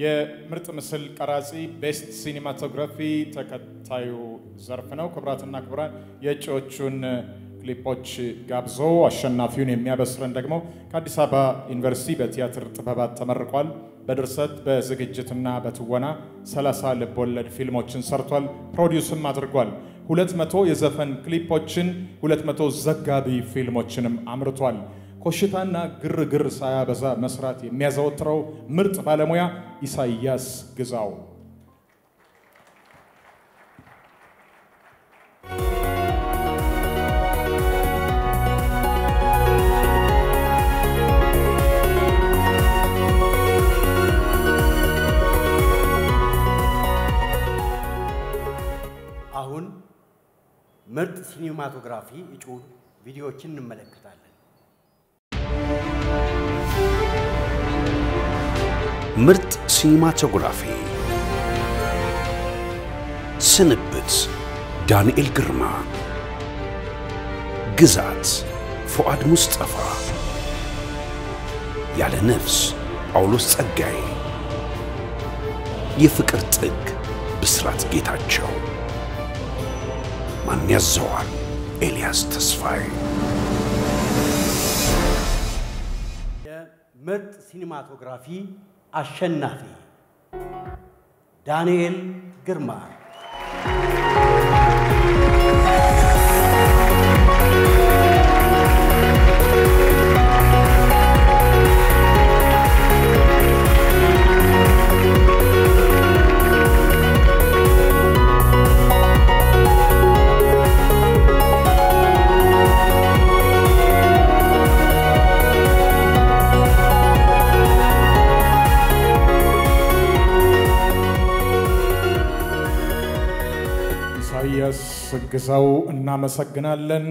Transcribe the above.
የምርጥ ምስል ቀራጺ best cinematography ተከታዩ ዘርፍ ነው። ክቡራትና ክቡራን የእጩዎቹን ክሊፖች ጋብዘው አሸናፊውን የሚያበስረን ደግሞ ከአዲስ አበባ ዩኒቨርሲቲ በቲያትር ጥበባት ተመርቋል። በድርሰት በዝግጅትና በትወና 30 ልብ ወለድ ፊልሞችን ሰርቷል። ፕሮዲውስም አድርጓል። 200 የዘፈን ክሊፖችን፣ 200 ዘጋቢ ፊልሞችንም አምርቷል። ኮሽታና ግርግር ሳያበዛ መስራት የሚያዘወትረው ምርጥ ባለሙያ ኢሳያስ ግዛው አሁን ምርጥ ሲኒማቶግራፊ እጩ ቪዲዮዎችን እንመለከታለን። ምርጥ ሲኒማቶግራፊ ስንብት ዳንኤል ግርማ፣ ግዛት ፉአድ ሙስጠፋ፣ ያለ ነፍስ ጳውሎስ ጸጋዬ፣ የፍቅር ጥግ ብስራት ጌታቸው፣ ማን ያዘዋል? ኤልያስ ተስፋዬ። የምርጥ ሲኒማቶግራፊ አሸናፊ ዳንኤል ግርማ። ኢሳያስ ግዛው እናመሰግናለን።